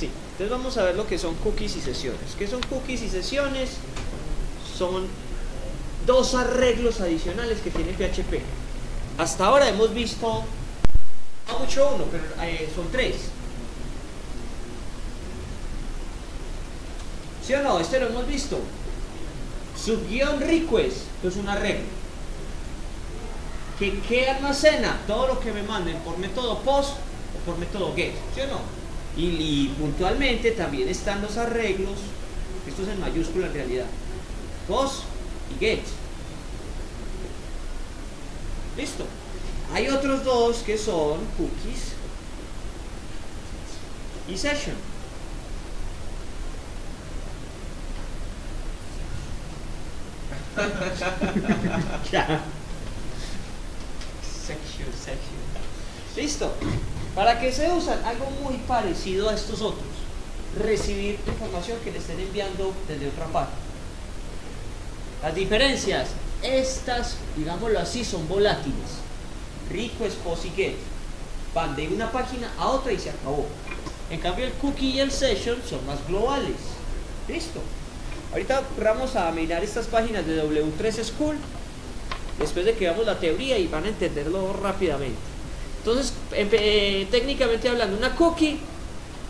Sí, entonces vamos a ver lo que son cookies y sesiones. ¿Qué son cookies y sesiones? Son dos arreglos adicionales que tiene PHP. Hasta ahora hemos visto, no mucho uno, pero eh, son tres. ¿Sí o no? Este lo hemos visto. Subguión request, que es un arreglo. Que, ¿Qué almacena? Todo lo que me manden por método post o por método get. ¿Sí o no? Y, y puntualmente también están los arreglos, esto es en mayúscula en realidad. Post y get. Listo. Hay otros dos que son cookies y session. ya. Section, section. Listo. ¿Para qué se usan? Algo muy parecido a estos otros. Recibir información que le estén enviando desde otra parte. Las diferencias. Estas, digámoslo así, son volátiles. Rico, get. Van de una página a otra y se acabó. En cambio el cookie y el session son más globales. Listo. Ahorita vamos a mirar estas páginas de W3 School después de que veamos la teoría y van a entenderlo rápidamente. Entonces, eh, técnicamente hablando, una cookie,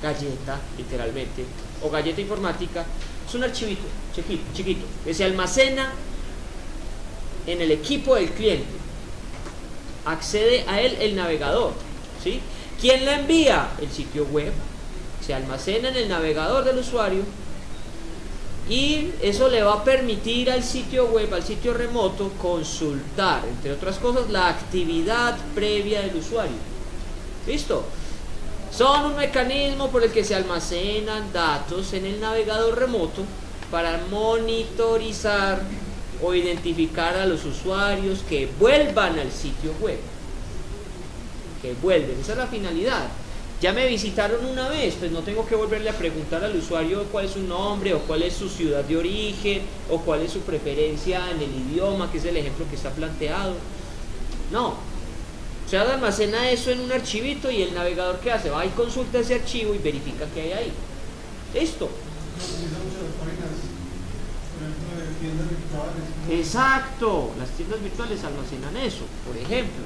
galleta, literalmente, o galleta informática, es un archivito chiquito, chiquito que se almacena en el equipo del cliente. Accede a él el navegador. ¿sí? ¿Quién la envía? El sitio web. Se almacena en el navegador del usuario y eso le va a permitir al sitio web, al sitio remoto, consultar, entre otras cosas, la actividad previa del usuario. ¿Listo? Son un mecanismo por el que se almacenan datos en el navegador remoto para monitorizar o identificar a los usuarios que vuelvan al sitio web. Que vuelven, esa es la finalidad. Ya me visitaron una vez, pues no tengo que volverle a preguntar al usuario cuál es su nombre o cuál es su ciudad de origen o cuál es su preferencia en el idioma, que es el ejemplo que está planteado. No. O sea, almacena eso en un archivito y el navegador que hace va y consulta ese archivo y verifica qué hay ahí. Listo. Exacto, las tiendas virtuales almacenan eso, por ejemplo.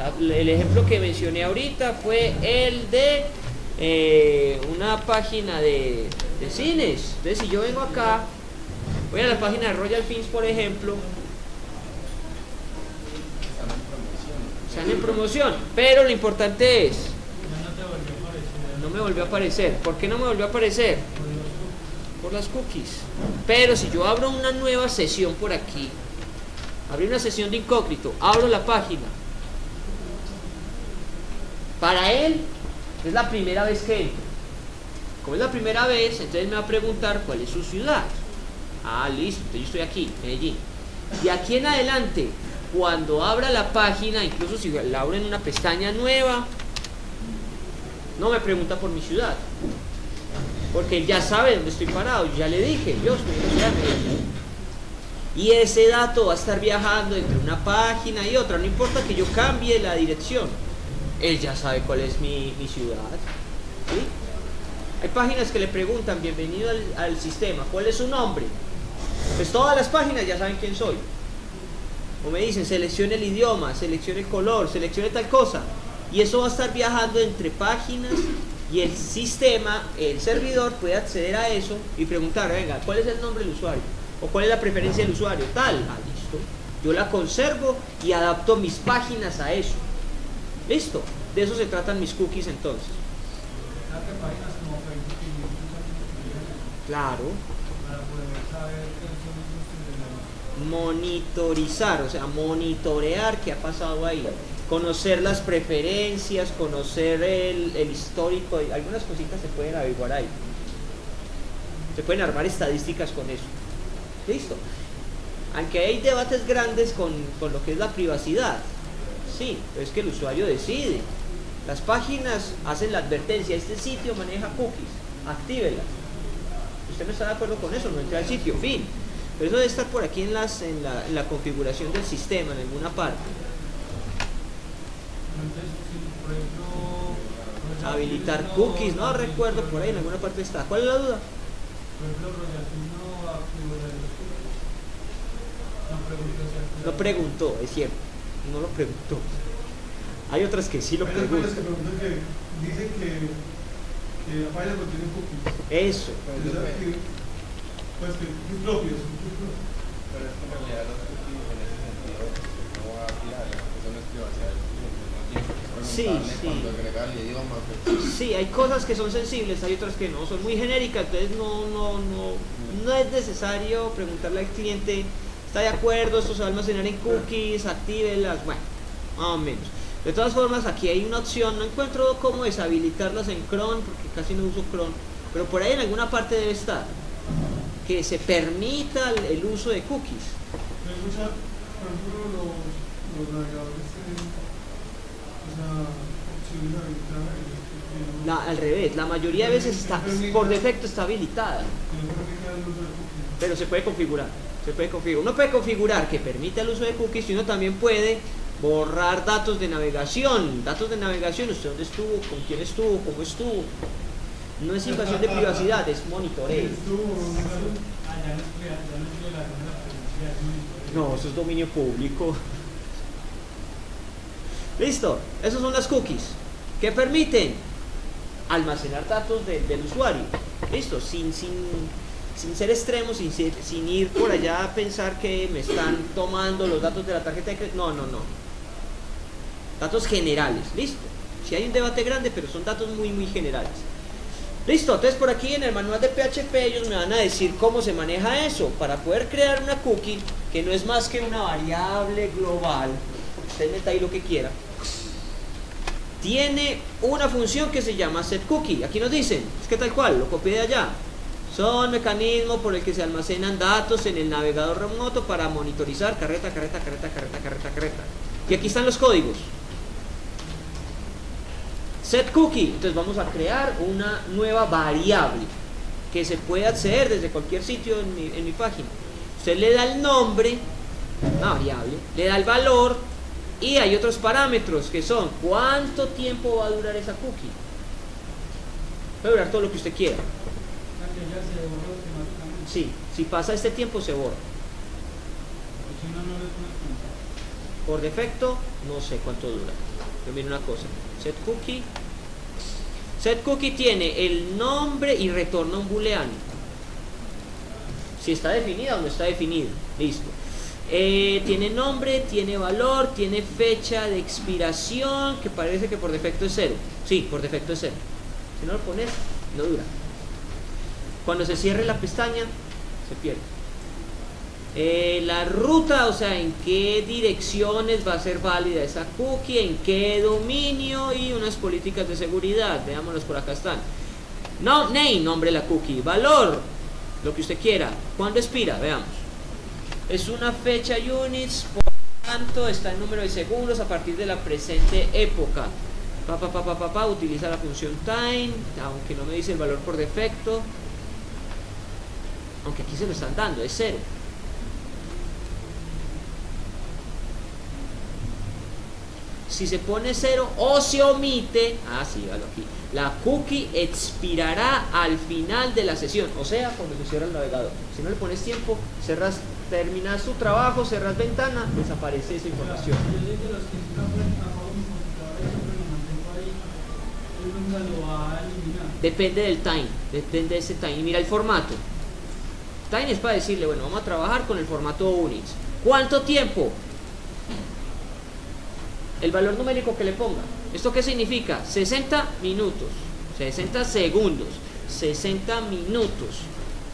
El ejemplo que mencioné ahorita fue el de eh, una página de, cines. Entonces, si yo vengo acá, voy a la página de Royal Films, por ejemplo, están en promoción, pero lo importante es, no me volvió a aparecer. ¿Por qué no me volvió a aparecer? Por las cookies. Pero si yo abro una nueva sesión por aquí, abrí una sesión de incógnito, abro la página, para él es la primera vez que entra. Como es la primera vez, entonces me va a preguntar cuál es su ciudad. Ah, listo, yo estoy aquí, Medellín. Y aquí en adelante, cuando abra la página, incluso si la abro en una pestaña nueva, no me pregunta por mi ciudad. Porque él ya sabe dónde estoy parado. ya le dije, yo estoy en de Medellín. Y ese dato va a estar viajando entre una página y otra. No importa que yo cambie la dirección él ya sabe cuál es mi, ciudad. Hay páginas que le preguntan, bienvenido al, sistema, ¿cuál es su nombre? Pues todas las páginas ya saben quién soy. O me dicen, seleccione el idioma, seleccione el color, seleccione tal cosa. Y eso va a estar viajando entre páginas y el sistema, el servidor puede acceder a eso y preguntar, venga, ¿cuál es el nombre del usuario? ¿O cuál es la preferencia del usuario? Tal, ah, listo. Yo la conservo y adapto mis páginas a eso. Listo, de eso se tratan mis cookies entonces. Claro. Monitorizar, o sea, monitorear qué ha pasado ahí. Conocer las preferencias, conocer el, histórico, algunas cositas se pueden averiguar ahí. Se pueden armar estadísticas con eso. Listo. Aunque hay debates grandes con, con lo que es la privacidad, sí, es que el usuario decide. Las páginas hacen la advertencia, este sitio maneja cookies, actívelas. Usted no está de acuerdo con eso, no entra al sitio, fin. Pero eso debe estar por aquí en, la, en la configuración del sistema, en alguna parte. Habilitar cookies, no recuerdo, por ahí en alguna parte está. ¿Cuál es la duda? No preguntó, es cierto, no lo preguntó. Hay otras que sí lo Hay preguntan. otras que preguntan que dicen que, que la página contiene cookies. Eso. Sea, que, pues que cookies propios. Pero es que en realidad los cookies en ese sentido no va a tirar, eso no es privacidad del cliente, no tiene Sí, preguntarle sí. cuando agrega el idioma, pues, Sí, hay cosas que son sensibles, hay otras que no, son muy genéricas, entonces no, no, no, no es necesario preguntarle al cliente, ¿está de acuerdo? Esto se va a almacenar en cookies, actívelas, bueno, más o menos. De todas formas, aquí hay una opción, no encuentro cómo deshabilitarlas en Chrome, porque casi no uso Chrome, pero por ahí en alguna parte debe estar, que se permita el, el uso de cookies. Mucha, por ejemplo, los, los navegadores La- al revés, la mayoría de veces está, por defecto está habilitada. Pero se puede configurar. Puede configurar. Uno puede configurar que permita el uso de cookies y uno también puede borrar datos de navegación. Datos de navegación, usted dónde estuvo, con quién estuvo, cómo estuvo. No es invasión de privacidad, es monitoreo. No eso es dominio público. Listo, esos son las cookies que permiten almacenar datos de- del usuario. Listo, sin, sin, sin ser ser- sin ir por allá a pensar que me están tomando los datos de la tarjeta de crédito. No, no, no. Datos generales, listo. Si hay un debate grande, pero son datos muy, muy generales. Listo, entonces por aquí en el manual de PHP ellos me van a decir cómo se maneja eso para poder crear una cookie que no es más que una variable global. Usted meta ahí lo que quiera. Tiene una función que se llama setCookie. Aquí nos dicen, es que tal cual, lo copié de allá. Son mecanismos por el que se almacenan datos en el navegador remoto para monitorizar carreta, carreta, carreta, carreta, carreta, carreta. Y aquí están los códigos. Set cookie. Entonces vamos a crear una nueva variable que se puede acceder desde cualquier sitio en mi, en mi página. Usted le da el nombre, una variable, le da el valor y hay otros parámetros que son cuánto tiempo va a durar esa cookie. Puede durar todo lo que usted quiera. Sí, si pasa este tiempo se borra. Por defecto, no sé cuánto dura. Pero mire una cosa. Set cookie. Set cookie tiene el nombre y retorna un booleano. Si está definida o no está definido. Listo. Eh, tiene nombre, tiene valor, tiene fecha de expiración, que parece que por defecto es cero. Sí, por defecto es cero. Si no lo pones, no dura. Cuando se cierre la pestaña, se pierde. Eh, la ruta, o sea, en qué direcciones va a ser válida esa cookie, en qué dominio y unas políticas de seguridad. Veámoslos por acá están. No, name, nombre de la cookie. Valor, lo que usted quiera. ¿Cuándo expira? Veamos. Es una fecha units, por tanto está en número de segundos a partir de la presente época. Pa, utiliza la función time, aunque no me dice el valor por defecto. Aunque aquí se lo están dando, es cero. Si se pone cero o se omite, ah, sí, véalo aquí. La cookie expirará al final de la sesión, o sea, cuando se cierra el navegador. Si no le pones tiempo, cerras, terminas tu trabajo, cerras ventana, desaparece esa información. Depende del time, depende de ese time. Y mira el formato. Time es para decirle, bueno, vamos a trabajar con el formato Unix. ¿Cuánto tiempo? El valor numérico que le ponga. ¿Esto qué significa? 60 minutos, 60 segundos, 60 minutos,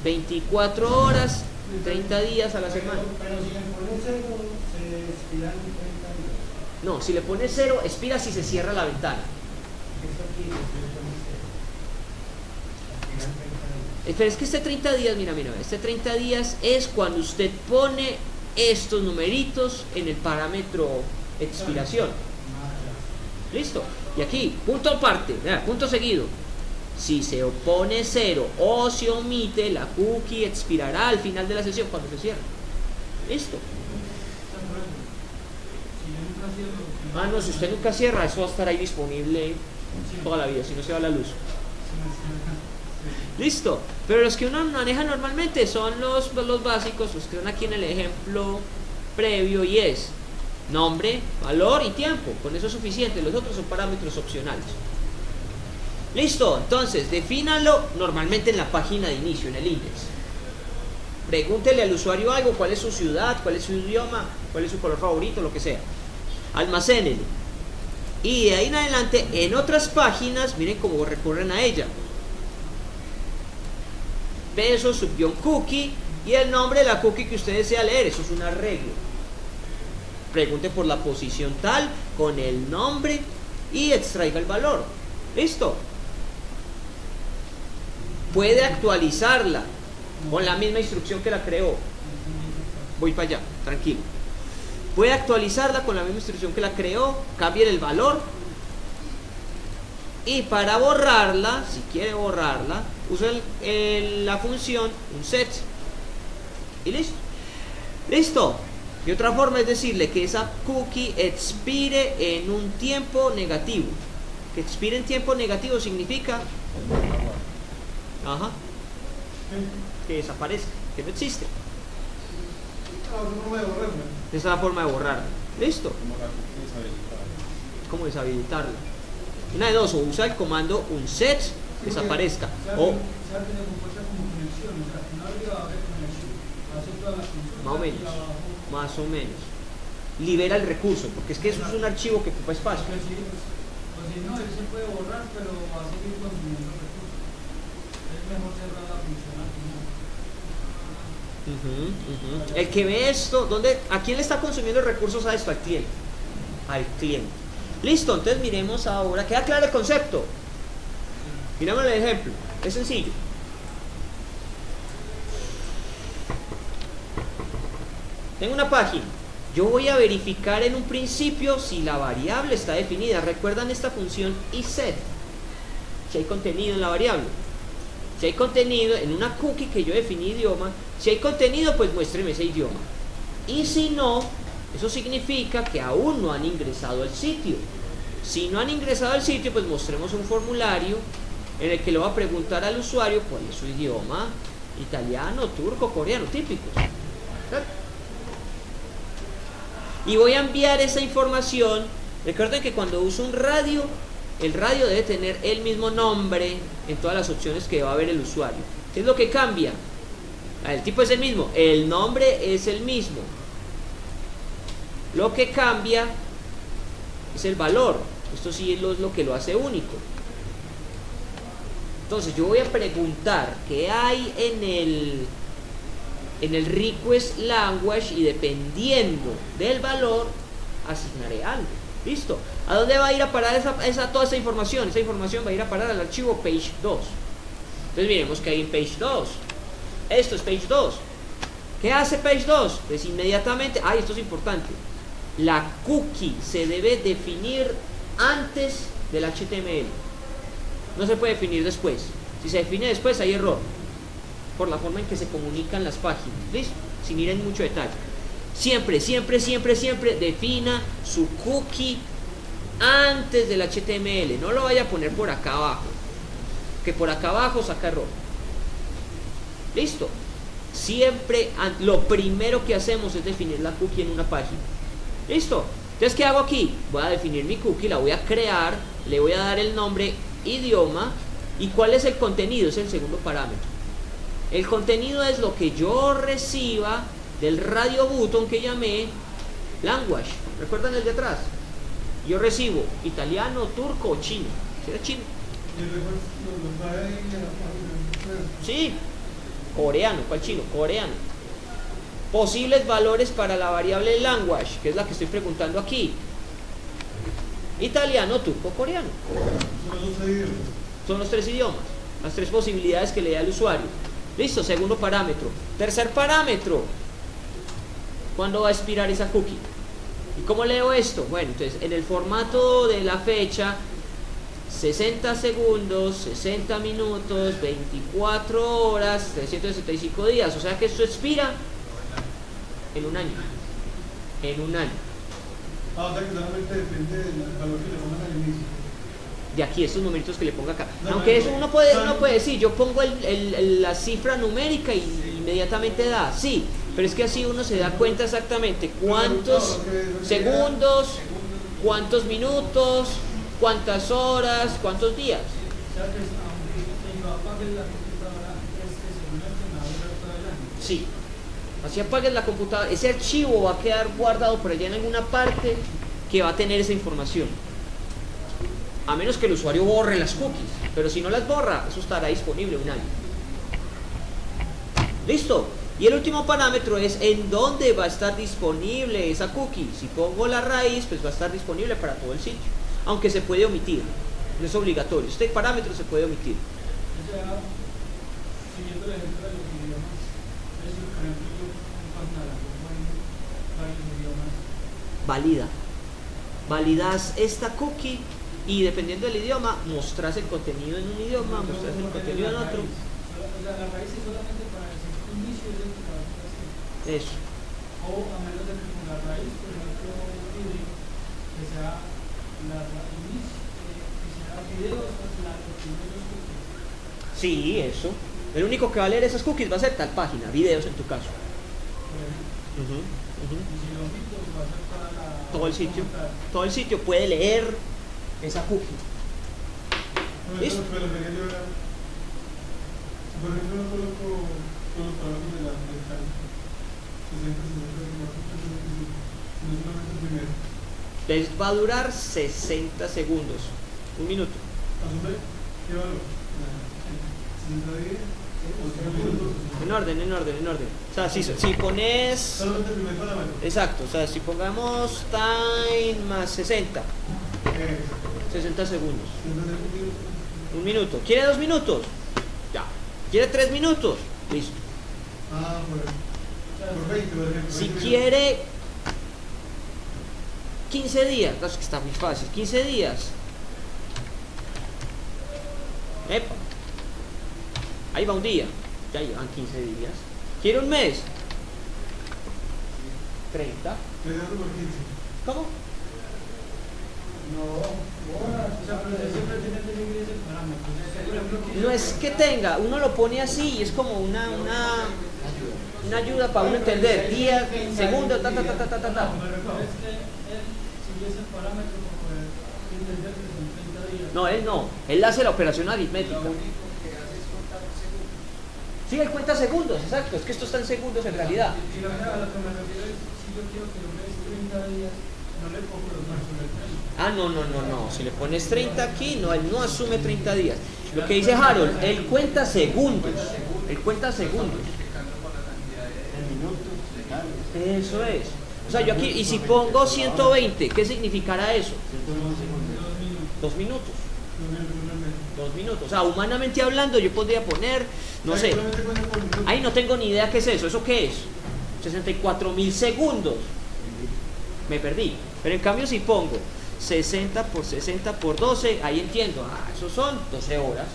24 horas, 30 días a la semana. Pero si le pones cero, se expiran 30 días. No, si le pones cero, expira si se cierra la ventana. Eso aquí, si le pones cero. Expiran 30 días. Eh, Pero es que este 30 días, mira, mira, este 30 días es cuando usted pone estos numeritos en el parámetro expiración. Listo. Y aquí, punto aparte, punto seguido. Si se opone cero o se omite, la cookie expirará al final de la sesión cuando se cierre. Listo. Ah, no, si usted nunca cierra, eso va a estar ahí disponible toda la vida, si no se va la luz. Listo. Pero los que uno maneja normalmente son los, los básicos, los que están aquí en el ejemplo previo y es nombre, valor y tiempo. Con eso es suficiente. Los otros son parámetros opcionales. Listo. Entonces, defínalo normalmente en la página de inicio, en el index. Pregúntele al usuario algo, cuál es su ciudad, cuál es su idioma, cuál es su color favorito, lo que sea. Almacénelo. Y de ahí en adelante, en otras páginas, miren cómo recurren a ella peso, subguión cookie y el nombre de la cookie que usted desea leer. Eso es un arreglo. Pregunte por la posición tal con el nombre y extraiga el valor. Listo. Puede actualizarla con la misma instrucción que la creó. Voy para allá, tranquilo. Puede actualizarla con la misma instrucción que la creó, cambie el valor y para borrarla, si quiere borrarla, usa el- el- la función un set. Y listo. Listo. Y otra forma es decirle que esa cookie expire en un tiempo negativo. Que expire en tiempo negativo significa ajá, que desaparezca, que no existe. Ah. Esa es la forma de borrarla. Listo. Como la cookie deshabilitada. ¿Cómo deshabilitarla? Una de dos, o usa el comando un set, desaparezca. O. Más o menos. más o menos. Libera el recurso, porque es que eso es un archivo que ocupa espacio. Al final. Ujú, ujú. El que ve esto, ¿dónde, ¿a quién le está consumiendo recursos a esto? Al cliente. Al cliente. Listo, entonces miremos ahora. ¿Queda claro el concepto? Miremos el ejemplo. Es sencillo. Tengo una página. Yo voy a verificar en un principio si la variable está definida. ¿Recuerdan esta función iset? Si hay contenido en la variable. Si hay contenido en una cookie que yo definí idioma, si hay contenido, pues muéstreme ese idioma. Y si no, eso significa que aún no han ingresado al sitio. Si no han ingresado al sitio, pues mostremos un formulario en el que le va a preguntar al usuario cuál es su idioma, italiano, turco, coreano, típicos. Y voy a enviar esa información. Recuerden que cuando uso un radio, el radio debe tener el mismo nombre en todas las opciones que va a ver el usuario. ¿Qué es lo que cambia? Ah, El tipo es el mismo, el nombre es el mismo. Lo que cambia es el valor. Esto sí es lo que lo hace único. Entonces yo voy a preguntar qué hay en el en el request language y dependiendo del valor asignaré algo. Listo. ¿A dónde va a ir a parar esa, toda esa información? Esa información va a ir a parar al archivo page 2. Entonces miremos que hay en page 2. Esto es page 2. ¿Qué hace page 2? Pues inmediatamente, ay, esto es importante. La cookie se debe definir antes del HTML. No se puede definir después. Si se define después hay error. Por la forma en que se comunican las páginas. ¿Listo? Sin ir en mucho detalle. Siempre, siempre, siempre, siempre defina su cookie antes del HTML. No lo vaya a poner por acá abajo. Que por acá abajo saca error. Listo. Siempre lo primero que hacemos es definir la cookie en una página. Listo. Entonces, ¿qué hago aquí? Voy a definir mi cookie, la voy a crear, le voy a dar el nombre idioma y cuál es el contenido, es el segundo parámetro. El contenido es lo que yo reciba del radio button que llamé language. ¿Recuerdan el de atrás? Yo recibo italiano, turco o chino. ¿Será chino? Sí. Coreano, ¿cuál chino? Coreano. Posibles valores para la variable language, que es la que estoy preguntando aquí. Italiano, turco, coreano. son los tres idiomas, las tres posibilidades que le da al usuario. Listo, segundo parámetro. Tercer parámetro. ¿Cuándo va a expirar esa cookie? ¿Y cómo leo esto? Bueno, entonces en el formato de la fecha, 60 segundos, 60 minutos, 24 horas, 365 días. O sea que esto expira en un año. En un año. Ah, o sea que solamente depende del valor que le pongan al inicio. de aquí, estos numeritos que le ponga acá. No, Aunque no, eso no. uno puede, No, uno no. puede decir, yo pongo el- el- el- la cifra numérica y inmediatamente da, sí, pero es que así uno se da cuenta exactamente cuántos segundos, cuántos minutos, cuántas horas, cuántos días. Sí. Así apagues la computadora, ese archivo va a quedar guardado por allá en alguna parte que va a tener esa información. A menos que el usuario borre las cookies, pero si no las borra, eso estará disponible un año. Listo. Y el último parámetro es en dónde va a estar disponible esa cookie. Si pongo la raíz, pues va a estar disponible para todo el sitio. Aunque se puede omitir. No es obligatorio. Este parámetro se puede omitir. O sea, siguiendo el ejemplo de los idiomas, es decir, por ejemplo, yo en página la pongo en varios idiomas, valida. Validas esta cookie y dependiendo del idioma, mostrás el contenido en un idioma, mostrás el contenido en otro. La raíz es solamente para decir inicio de. Eso. O a menos de que con la raíz, por ejemplo, que sea la ra- inicio, eh, que sea videos, la, cookies, Sí, eso. El único que va a leer esas cookies va a ser tal página, videos en tu caso. Ejemplo. Ujú, ujú. Y si lo omito, va a ser para la. Todo el sitio. Todo el sitio puede leer esa cookie. Listo. eso me refería yo era. Si por ejemplo no coloco todos los trabajos de la del cálculo, 60, 60, 60, sino solamente el primero. Les va a durar 60 segundos. Un minuto. ¿Asume? ¿Qué valor? ¿60 días? ¿O 5 minutos? En orden, en orden, en orden. O sea, si, si pones... Exacto, o sea, si pongamos time más 60, Eh, 60 segundos. un minuto. ¿Quiere dos minutos? Ya. ¿Quiere tres minutos? Listo. Ah, por, por 20, por ejemplo. Si 20 quiere 15 días, no, es que está muy fácil. 15 días. Ahí va un día. Ya llevan 15 días. ¿Quiere un mes? 30. minutos. 30 por 15. ¿Cómo? No es que tenga, uno lo pone así y es como una, una, una ayuda para uno entender. Día, segundo, ta, ta, ta, ta, ta, ta, ta. No, me refiero es que él sigue ese parámetro para poder entender que son 30 días. No, él no. Él hace la operación aritmética. Sí, él cuenta segundos, exacto. Es que esto está en segundos en realidad. Y lo que, a lo que me refiero es, si yo quiero que dure 30 días, no le pongo los el 30. Ah, no, no, no, no. Si le pones 30 aquí, no, él no asume 30 días. Lo que dice Harold, él cuenta segundos. Él cuenta segundos. Eso es. O sea, yo aquí, y si pongo 120, ¿qué significará eso? Dos minutos. Dos minutos. O sea, humanamente hablando, yo podría poner, no sé, ahí no tengo ni idea qué es eso. ¿Eso qué es? 64 mil segundos. Me perdí. Pero en cambio, si pongo 60 por 60 por 12, ahí entiendo. Ah, eso son 12 horas.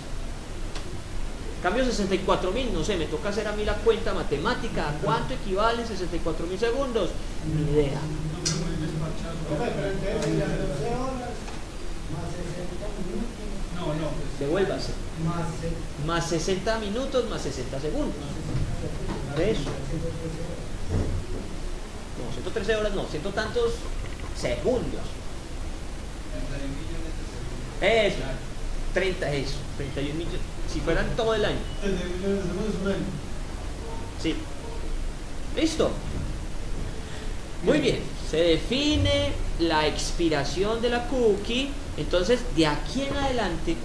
En cambio 64 mil, no sé, me toca hacer a mí la cuenta matemática. ¿A cuánto equivalen 64 mil segundos? Ni idea. No, no. Devuélvase. Más 60 minutos más 60 segundos. ¿Ves? No, 113 horas no, ciento tantos segundos. Eso. 30, eso. 31 millones. Si fueran todo el año. 30 millones de segundos es un año. Sí. Listo. Muy bien. Se define la expiración de la cookie. Entonces, de aquí en adelante,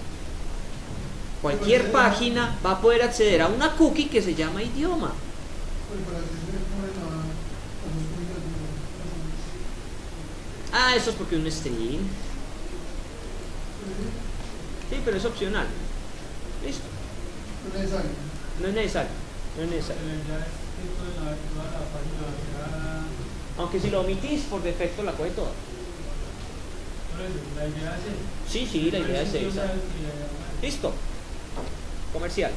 cualquier página va a poder acceder a una cookie que se llama idioma. Ah, eso es porque es un string. Sí, pero es opcional. Listo. No es necesario. No es necesario. No es necesario. Aunque si lo omitís, por defecto la coge toda. Por eso, la idea es esa. Sí, sí, la idea es esa. Listo. Comercial.